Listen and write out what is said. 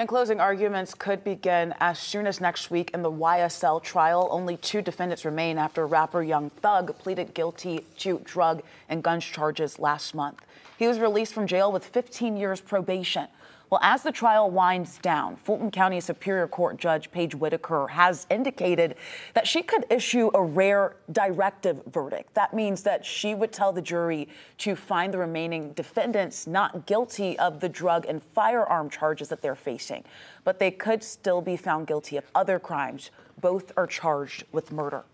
And closing arguments could begin as soon as next week in the YSL trial. Only two defendants remain after rapper Young Thug pleaded guilty to drug and guns charges last month. He was released from jail with 15 years probation. Well, as the trial winds down, Fulton County Superior Court Judge Paige Whitaker has indicated that she could issue a rare directive verdict. That means that she would tell the jury to find the remaining defendants not guilty of the drug and firearm charges that they're facing, but they could still be found guilty of other crimes. Both are charged with murder.